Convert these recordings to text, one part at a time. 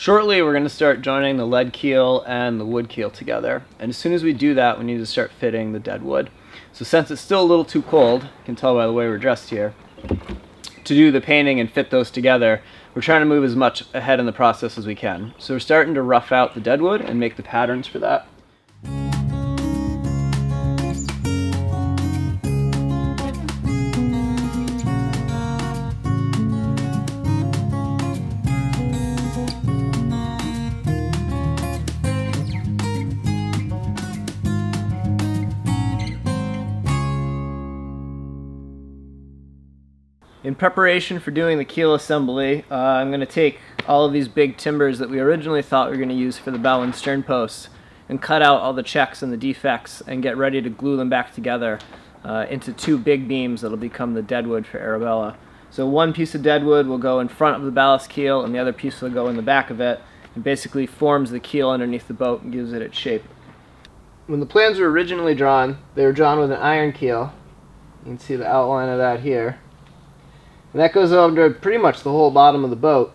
Shortly, we're going to start joining the lead keel and the wood keel together. And as soon as we do that, we need to start fitting the dead wood. So since it's still a little too cold, you can tell by the way we're dressed here, to do the painting and fit those together, we're trying to move as much ahead in the process as we can. So we're starting to rough out the dead wood and make the patterns for that. In preparation for doing the keel assembly, uh, I'm going to take all of these big timbers that we originally thought we were going to use for the bow and stern posts and cut out all the checks and the defects and get ready to glue them back together uh, into two big beams that'll become the deadwood for Arabella. So one piece of deadwood will go in front of the ballast keel and the other piece will go in the back of it and basically forms the keel underneath the boat and gives it its shape. When the plans were originally drawn, they were drawn with an iron keel. You can see the outline of that here. And that goes over pretty much the whole bottom of the boat.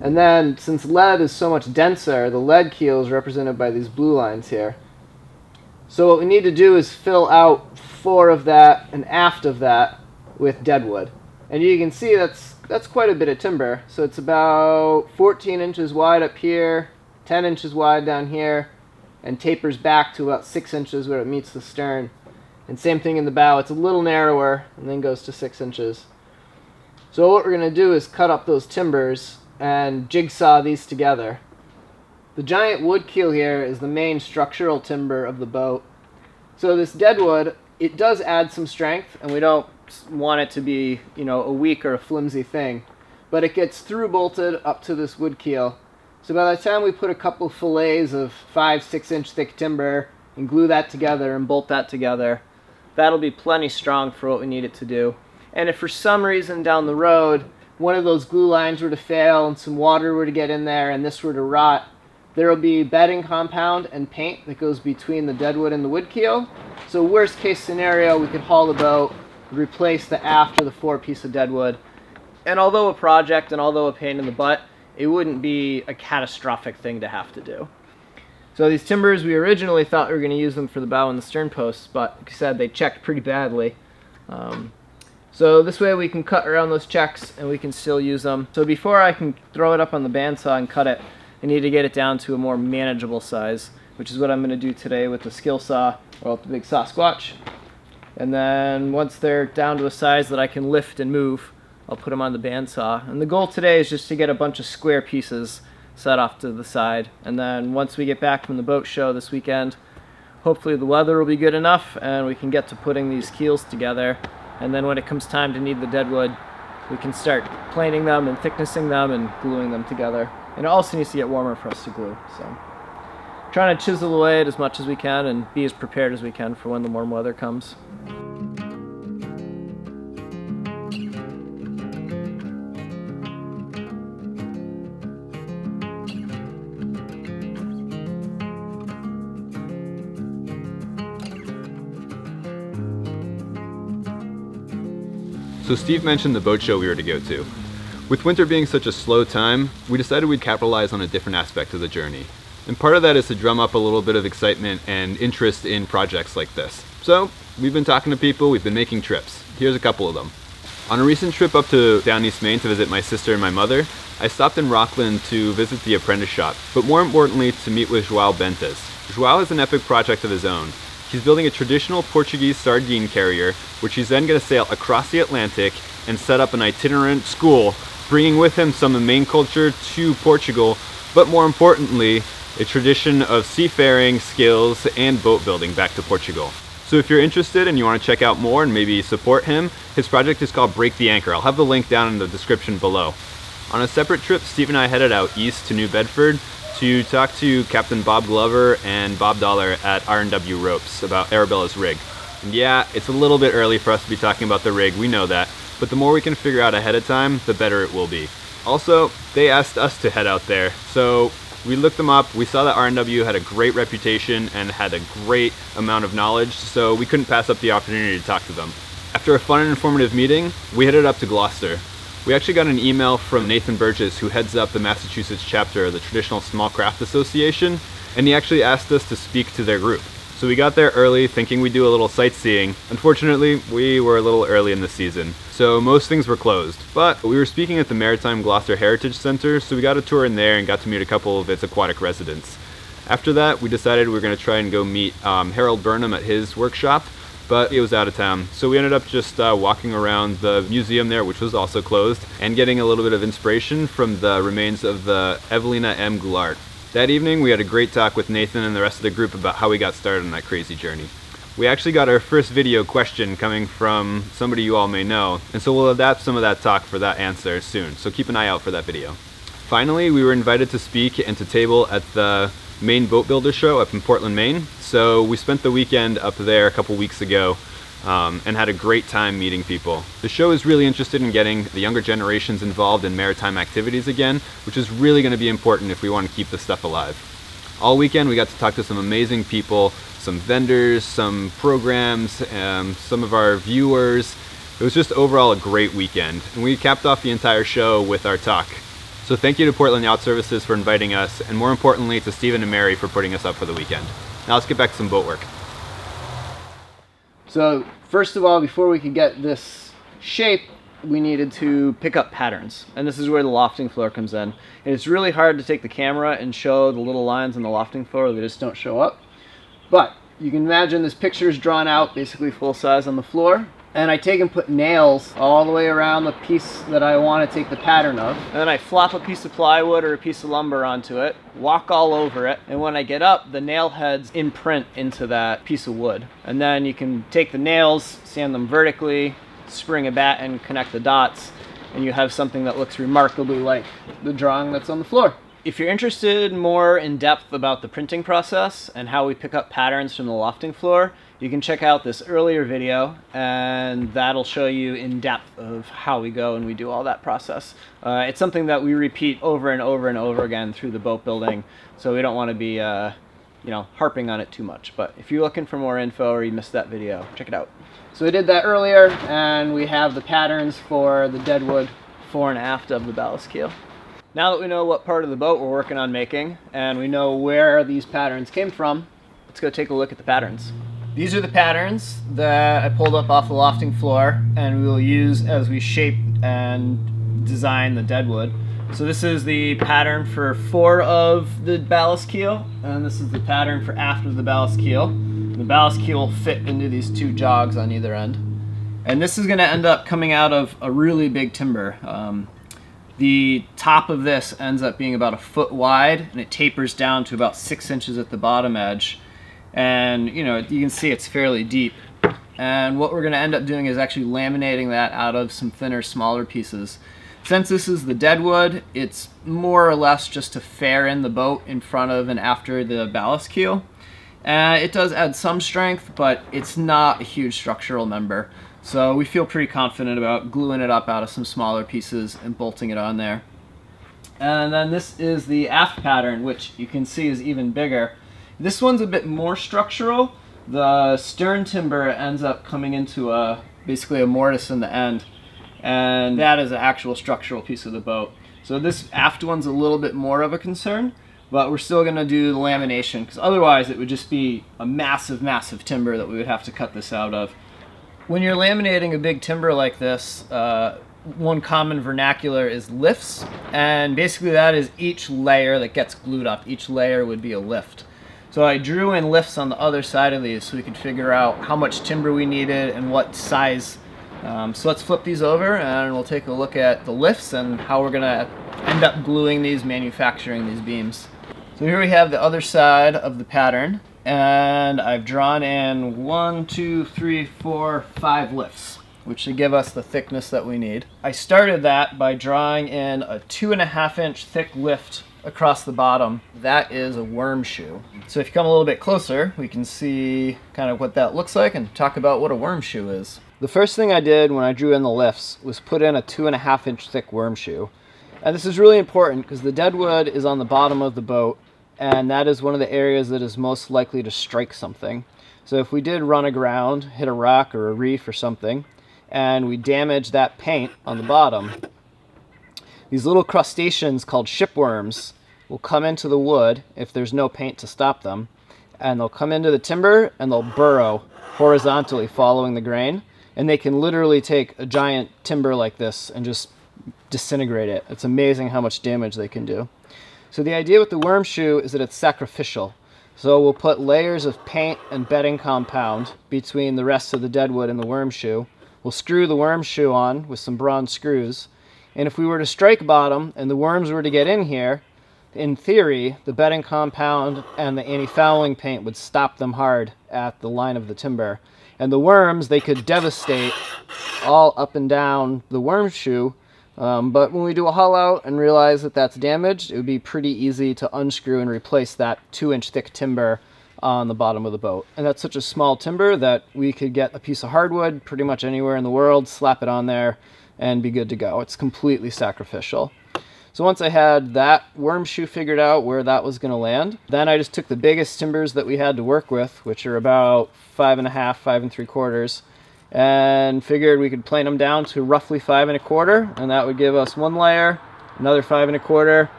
And then, since lead is so much denser, the lead keel is represented by these blue lines here. So what we need to do is fill out fore of that and aft of that with deadwood. And you can see that's that's quite a bit of timber. So it's about 14 inches wide up here, 10 inches wide down here, and tapers back to about 6 inches where it meets the stern. And same thing in the bow. It's a little narrower and then goes to 6 inches. So what we're going to do is cut up those timbers and jigsaw these together. The giant wood keel here is the main structural timber of the boat. So this deadwood, it does add some strength, and we don't want it to be, you know, a weak or a flimsy thing. But it gets through bolted up to this wood keel. So by the time we put a couple fillets of five, six inch thick timber and glue that together and bolt that together, that'll be plenty strong for what we need it to do. And if for some reason down the road one of those glue lines were to fail and some water were to get in there and this were to rot, there will be bedding compound and paint that goes between the deadwood and the wood keel. So worst case scenario, we could haul the boat, replace the aft of the fore piece of deadwood. And although a project and although a pain in the butt, it wouldn't be a catastrophic thing to have to do. So these timbers, we originally thought we were going to use them for the bow and the stern posts, but like I said, they checked pretty badly. Um, so this way we can cut around those checks and we can still use them. So before I can throw it up on the bandsaw and cut it, I need to get it down to a more manageable size, which is what I'm going to do today with the skill saw or with the big Sasquatch. And then once they're down to a size that I can lift and move, I'll put them on the bandsaw. And the goal today is just to get a bunch of square pieces set off to the side. And then once we get back from the boat show this weekend, hopefully the weather will be good enough and we can get to putting these keels together and then when it comes time to need the deadwood we can start planing them and thicknessing them and gluing them together and it also needs to get warmer for us to glue so trying to chisel away it as much as we can and be as prepared as we can for when the warm weather comes. So Steve mentioned the boat show we were to go to. With winter being such a slow time, we decided we'd capitalize on a different aspect of the journey. And part of that is to drum up a little bit of excitement and interest in projects like this. So, we've been talking to people, we've been making trips. Here's a couple of them. On a recent trip up to down East Maine to visit my sister and my mother, I stopped in Rockland to visit the Apprenticeshop, but more importantly to meet with Joao Bentes. Joao has an epic project of his own, He's building a traditional Portuguese sardine carrier, which he's then going to sail across the Atlantic and set up an itinerant school, bringing with him some of Maine culture to Portugal, but more importantly, a tradition of seafaring skills and boat building back to Portugal. So if you're interested and you want to check out more and maybe support him, his project is called Break the Anchor. I'll have the link down in the description below. On a separate trip, Steve and I headed out east to New Bedford to talk to Captain Bob Glover and Bob Dollar at R&W Ropes about Arabella's rig. And yeah, it's a little bit early for us to be talking about the rig, we know that, but the more we can figure out ahead of time, the better it will be. Also, they asked us to head out there, so we looked them up, we saw that R&W had a great reputation and had a great amount of knowledge, so we couldn't pass up the opportunity to talk to them. After a fun and informative meeting, we headed up to Gloucester. We actually got an email from Nathan Burgess, who heads up the Massachusetts chapter of the Traditional Small Craft Association, and he actually asked us to speak to their group. So we got there early thinking we'd do a little sightseeing. Unfortunately, we were a little early in the season, so most things were closed. But we were speaking at the Maritime Gloucester Heritage Center, so we got a tour in there and got to meet a couple of its aquatic residents. After that, we decided we were going to try and go meet um, Harold Burnham at his workshop, but he was out of town. So we ended up just uh, walking around the museum there, which was also closed, and getting a little bit of inspiration from the remains of the Evelina M. Goulart. That evening, we had a great talk with Nathan and the rest of the group about how we got started on that crazy journey. We actually got our first video question coming from somebody you all may know, and so we'll adapt some of that talk for that answer soon, so keep an eye out for that video. Finally, we were invited to speak and to table at the Maine Boat Builder Show up in Portland, Maine, so we spent the weekend up there a couple weeks ago um, and had a great time meeting people. The show is really interested in getting the younger generations involved in maritime activities again, which is really going to be important if we want to keep this stuff alive. All weekend we got to talk to some amazing people, some vendors, some programs, um, some of our viewers. It was just overall a great weekend, and we capped off the entire show with our talk. So thank you to Portland Yacht Services for inviting us, and more importantly to Stephen and Mary for putting us up for the weekend. Now let's get back to some boat work. So first of all, before we could get this shape, we needed to pick up patterns. And this is where the lofting floor comes in. And it's really hard to take the camera and show the little lines on the lofting floor. They just don't show up. But you can imagine this picture is drawn out basically full size on the floor and I take and put nails all the way around the piece that I want to take the pattern of. And then I flop a piece of plywood or a piece of lumber onto it, walk all over it, and when I get up, the nail heads imprint into that piece of wood. And then you can take the nails, sand them vertically, spring a bat and connect the dots, and you have something that looks remarkably like the drawing that's on the floor. If you're interested more in depth about the printing process and how we pick up patterns from the lofting floor, you can check out this earlier video and that'll show you in depth of how we go and we do all that process. Uh, it's something that we repeat over and over and over again through the boat building, so we don't want to be uh, you know, harping on it too much. But if you're looking for more info or you missed that video, check it out. So we did that earlier and we have the patterns for the deadwood fore and aft of the ballast keel. Now that we know what part of the boat we're working on making and we know where these patterns came from, let's go take a look at the patterns. These are the patterns that I pulled up off the lofting floor and we will use as we shape and design the deadwood. So this is the pattern for fore of the ballast keel and this is the pattern for after the ballast keel. The ballast keel will fit into these two jogs on either end. And this is going to end up coming out of a really big timber. Um, the top of this ends up being about a foot wide and it tapers down to about six inches at the bottom edge and you know you can see it's fairly deep. And what we're going to end up doing is actually laminating that out of some thinner smaller pieces. Since this is the deadwood it's more or less just to fair in the boat in front of and after the ballast keel. Uh, it does add some strength but it's not a huge structural member. So we feel pretty confident about gluing it up out of some smaller pieces and bolting it on there. And then this is the aft pattern which you can see is even bigger this one's a bit more structural. The stern timber ends up coming into a basically a mortise in the end, and that is an actual structural piece of the boat. So this aft one's a little bit more of a concern, but we're still going to do the lamination because otherwise it would just be a massive, massive timber that we would have to cut this out of. When you're laminating a big timber like this, uh, one common vernacular is lifts, and basically that is each layer that gets glued up. Each layer would be a lift. So I drew in lifts on the other side of these so we could figure out how much timber we needed and what size. Um, so let's flip these over and we'll take a look at the lifts and how we're going to end up gluing these, manufacturing these beams. So here we have the other side of the pattern and I've drawn in one, two, three, four, five lifts which should give us the thickness that we need. I started that by drawing in a two and a half inch thick lift across the bottom, that is a worm shoe. So if you come a little bit closer, we can see kind of what that looks like and talk about what a worm shoe is. The first thing I did when I drew in the lifts was put in a two and a half inch thick worm shoe. And this is really important because the deadwood is on the bottom of the boat and that is one of the areas that is most likely to strike something. So if we did run aground, hit a rock or a reef or something, and we damage that paint on the bottom, these little crustaceans called shipworms will come into the wood if there's no paint to stop them, and they'll come into the timber and they'll burrow horizontally following the grain, and they can literally take a giant timber like this and just disintegrate it. It's amazing how much damage they can do. So the idea with the worm shoe is that it's sacrificial. So we'll put layers of paint and bedding compound between the rest of the deadwood and the worm shoe. We'll screw the worm shoe on with some bronze screws. And if we were to strike bottom and the worms were to get in here, in theory, the bedding compound and the anti-fouling paint would stop them hard at the line of the timber. And the worms, they could devastate all up and down the worm shoe um, but when we do a haul out and realize that that's damaged, it would be pretty easy to unscrew and replace that two inch thick timber on the bottom of the boat. And that's such a small timber that we could get a piece of hardwood pretty much anywhere in the world, slap it on there, and be good to go. It's completely sacrificial. So once I had that worm shoe figured out where that was going to land, then I just took the biggest timbers that we had to work with, which are about five and a half, five and three quarters, and figured we could plane them down to roughly five and a quarter and that would give us one layer another five and a quarter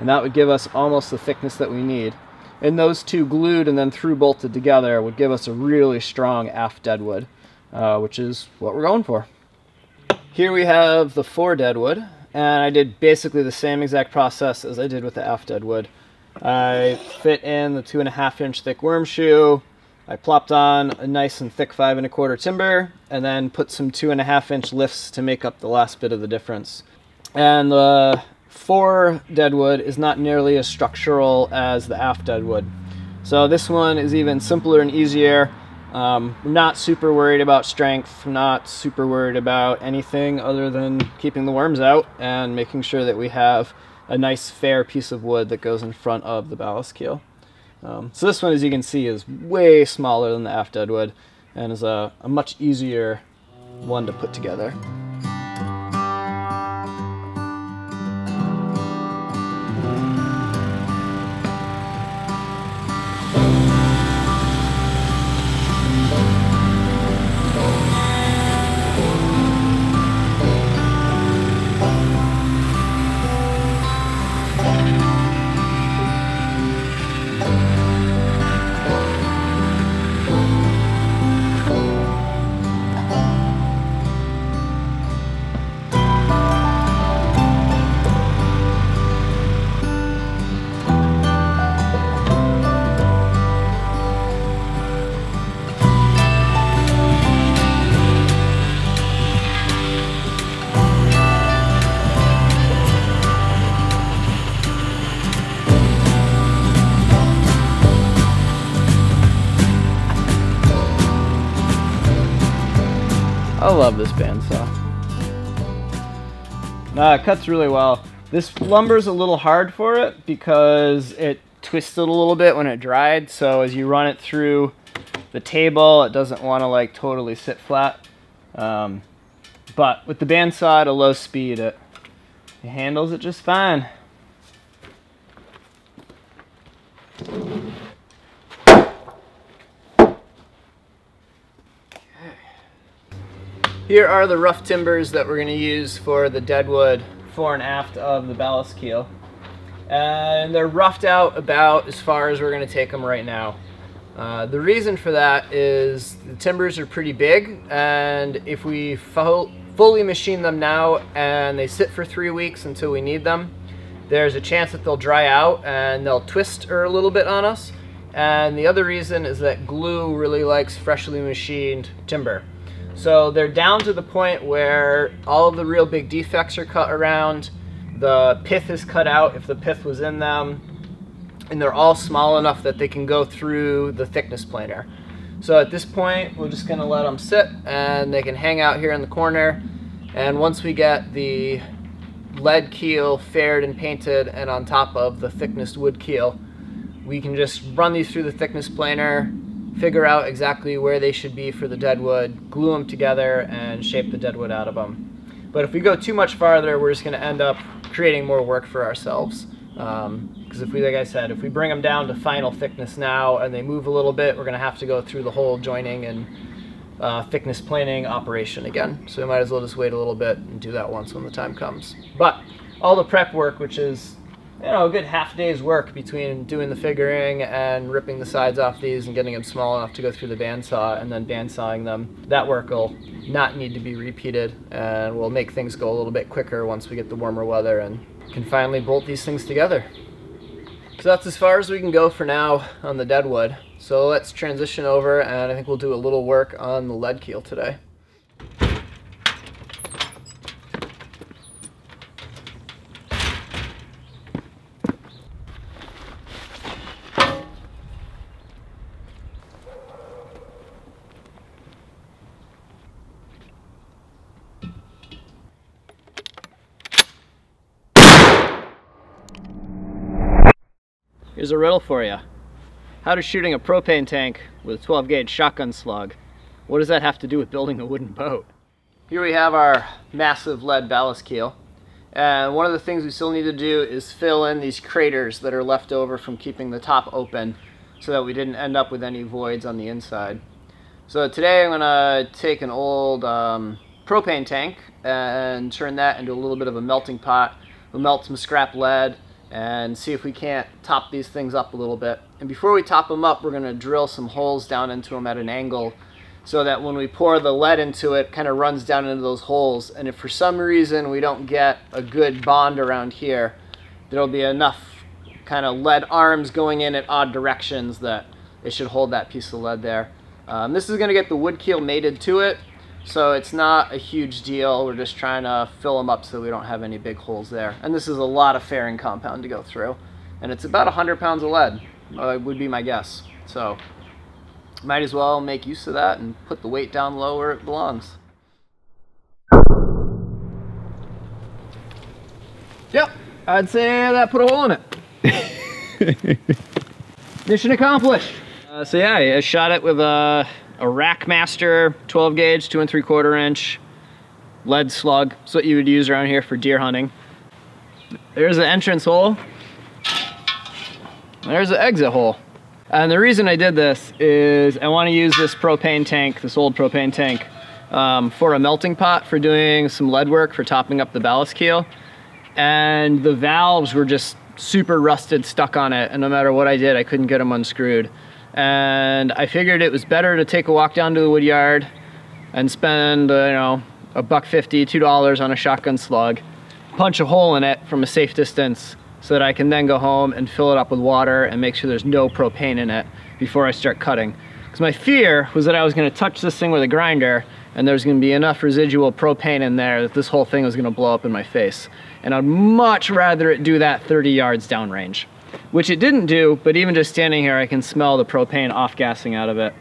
and that would give us almost the thickness that we need and those two glued and then through bolted together would give us a really strong aft deadwood uh, which is what we're going for here we have the fore deadwood and I did basically the same exact process as I did with the aft deadwood I fit in the two and a half inch thick worm shoe I plopped on a nice and thick five and a quarter timber and then put some two and a half inch lifts to make up the last bit of the difference. And the fore deadwood is not nearly as structural as the aft deadwood. So this one is even simpler and easier. Um, not super worried about strength, not super worried about anything other than keeping the worms out and making sure that we have a nice fair piece of wood that goes in front of the ballast keel. Um, so this one, as you can see, is way smaller than the aft deadwood and is a, a much easier one to put together. I love this bandsaw. Nah, it cuts really well. This lumber's a little hard for it because it twisted a little bit when it dried. So as you run it through the table, it doesn't want to like totally sit flat. Um, but with the bandsaw at a low speed, it, it handles it just fine. Here are the rough timbers that we're going to use for the deadwood fore and aft of the ballast keel. And they're roughed out about as far as we're going to take them right now. Uh, the reason for that is the timbers are pretty big and if we fu fully machine them now and they sit for three weeks until we need them, there's a chance that they'll dry out and they'll twist or a little bit on us. And the other reason is that glue really likes freshly machined timber. So they're down to the point where all of the real big defects are cut around, the pith is cut out if the pith was in them, and they're all small enough that they can go through the thickness planer. So at this point, we're just gonna let them sit and they can hang out here in the corner. And once we get the lead keel faired and painted and on top of the thickness wood keel, we can just run these through the thickness planer, figure out exactly where they should be for the deadwood, glue them together, and shape the deadwood out of them. But if we go too much farther, we're just going to end up creating more work for ourselves. Because um, if we, like I said, if we bring them down to final thickness now and they move a little bit, we're going to have to go through the whole joining and uh, thickness planing operation again. So we might as well just wait a little bit and do that once when the time comes. But all the prep work, which is you know a good half day's work between doing the figuring and ripping the sides off these and getting them small enough to go through the bandsaw and then bandsawing them. That work will not need to be repeated and will make things go a little bit quicker once we get the warmer weather and can finally bolt these things together. So that's as far as we can go for now on the deadwood. So let's transition over and I think we'll do a little work on the lead keel today. Here's a riddle for you. How does shooting a propane tank with a 12 gauge shotgun slug, what does that have to do with building a wooden boat? Here we have our massive lead ballast keel. And one of the things we still need to do is fill in these craters that are left over from keeping the top open so that we didn't end up with any voids on the inside. So today I'm gonna take an old um, propane tank and turn that into a little bit of a melting pot. We'll melt some scrap lead and see if we can't top these things up a little bit. And before we top them up, we're going to drill some holes down into them at an angle so that when we pour the lead into it, kind of runs down into those holes. And if for some reason we don't get a good bond around here, there'll be enough kind of lead arms going in at odd directions that it should hold that piece of lead there. Um, this is going to get the wood keel mated to it, so it's not a huge deal. We're just trying to fill them up so we don't have any big holes there. And this is a lot of fairing compound to go through. And it's about 100 pounds of lead, uh, would be my guess. So might as well make use of that and put the weight down low where it belongs. Yep, I'd say that put a hole in it. Mission accomplished. Uh, so yeah, I shot it with a a Rackmaster 12 gauge, two and three quarter inch lead slug. That's what you would use around here for deer hunting. There's the entrance hole. There's the exit hole. And the reason I did this is I want to use this propane tank, this old propane tank, um, for a melting pot for doing some lead work for topping up the ballast keel. And the valves were just super rusted, stuck on it. And no matter what I did, I couldn't get them unscrewed and I figured it was better to take a walk down to the wood yard and spend, uh, you know, a buck fifty, two dollars on a shotgun slug, punch a hole in it from a safe distance so that I can then go home and fill it up with water and make sure there's no propane in it before I start cutting. Because my fear was that I was gonna touch this thing with a grinder and there's gonna be enough residual propane in there that this whole thing was gonna blow up in my face. And I'd much rather it do that 30 yards downrange which it didn't do, but even just standing here, I can smell the propane off-gassing out of it.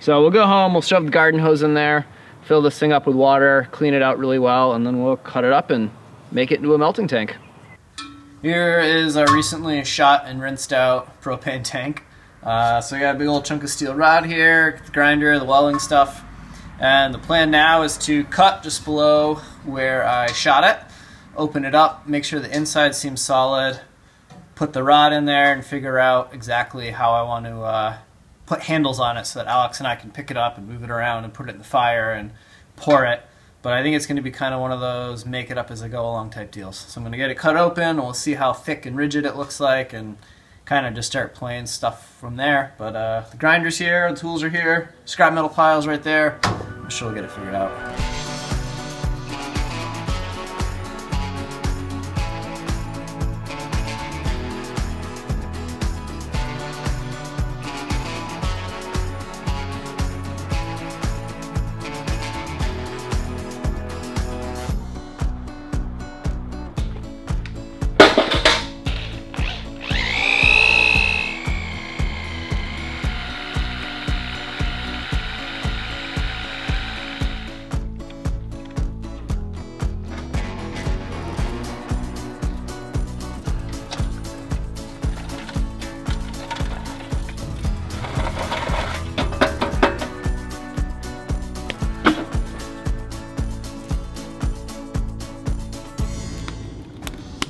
So we'll go home, we'll shove the garden hose in there, fill this thing up with water, clean it out really well, and then we'll cut it up and make it into a melting tank. Here is our recently shot and rinsed out propane tank. Uh, so we got a big old chunk of steel rod here, the grinder, the welding stuff. And the plan now is to cut just below where I shot it, open it up, make sure the inside seems solid, put the rod in there and figure out exactly how I want to uh, put handles on it so that Alix and I can pick it up and move it around and put it in the fire and pour it. But I think it's going to be kind of one of those make it up as I go along type deals. So I'm going to get it cut open and we'll see how thick and rigid it looks like and kind of just start playing stuff from there. But uh, the grinder's here, the tools are here, scrap metal piles right there. I'm sure we'll get it figured out.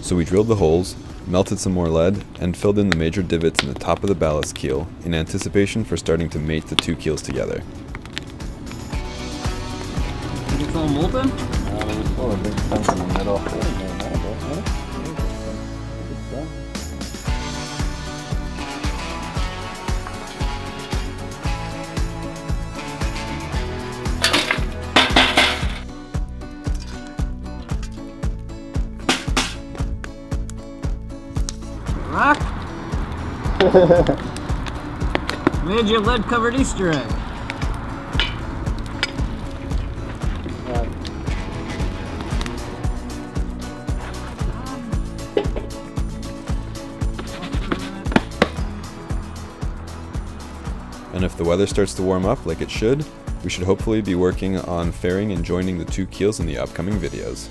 So we drilled the holes, melted some more lead, and filled in the major divots in the top of the ballast keel in anticipation for starting to mate the two keels together. Did you fill them open? Uh, a big in the middle. Made your lead covered Easter egg. And if the weather starts to warm up like it should, we should hopefully be working on fairing and joining the two keels in the upcoming videos.